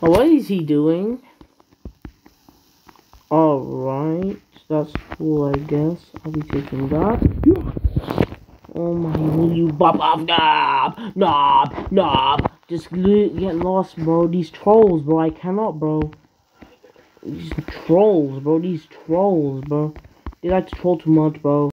What is he doing? Alright, that's cool, I guess. I'll be taking that. Oh my, will you bop off? Knob! Knob! Knob! Just get lost, bro. These trolls, bro. I cannot, bro. These trolls, bro. These trolls, bro. They like to troll too much, bro.